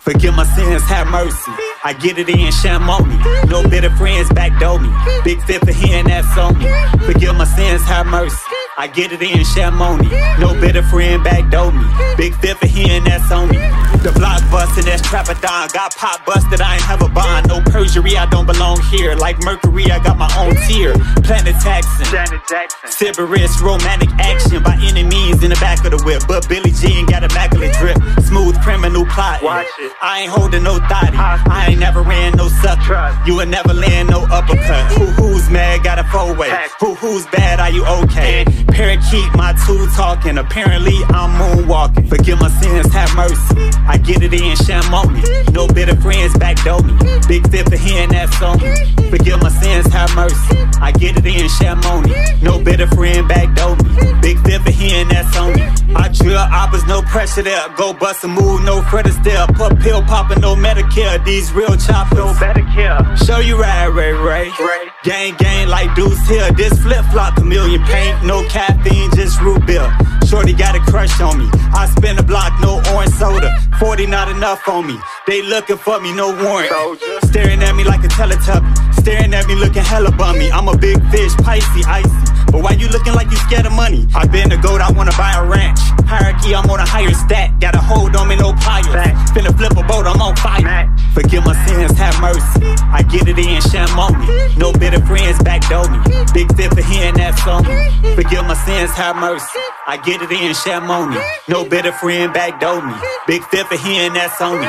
Forgive my sins, have mercy. I get it in Chamonix. No bitter friends backdoor me. Big fit for hearing that's on me. Forgive my sins, have mercy. I get it in Chamonix. No bitter friend backdoor me. Big fit for hearing that's on me. The block busted, that's Trapadon. Got pop busted, I ain't have a bond. No perjury, I don't belong here. Like Mercury, I got my own tier. Planet Jackson. Janet Jackson. Sybaris, romantic action by But Billie Jean got immaculate drip. Smooth criminal plot. Watch it. I ain't holding no thotty. I ain't never ran no sucker. You ain't never land no uppercut. Who who's mad? Got a four way. Who who's bad? Are you okay? Parakeet, my two talking. Apparently I'm moonwalking. Forgive my sins, have mercy. I get it in Chamonix. No bitter friends backdoor me. Big fit for hearing that song. Forgive my sins, have mercy. I get it in Chamonix. No bitter friend backdoor no pressure there. Go bust a move, no credit still. Put pill popping, no Medicare. These real choppers. No better care. Show you right, Ray Ray. Ray. Gang, gang like dudes here. This flip flop, chameleon paint. No caffeine, just root beer. Shorty got a crush on me. I spin a block, no orange soda. 40 not enough on me. They looking for me, no warrant. Soldier. Staring at me like a teletubby. Staring at me looking hella bummy. I'm a big fish, pricey, icy. But why you looking like you scared of money? I been a goat, I wanna buy a ranch. Hierarchy, I'm on a higher stat. Got a hold on me, no pliers. Finna flip a boat, I'm on fire. Match. Forgive my sins, have mercy. I get it in Chamonix. No bitter friends backdoor me. Big fit for hearing that song. Forgive my sins, have mercy. I get it in Chamonix. No bitter friend backdoor me. Big fit for hearing that song.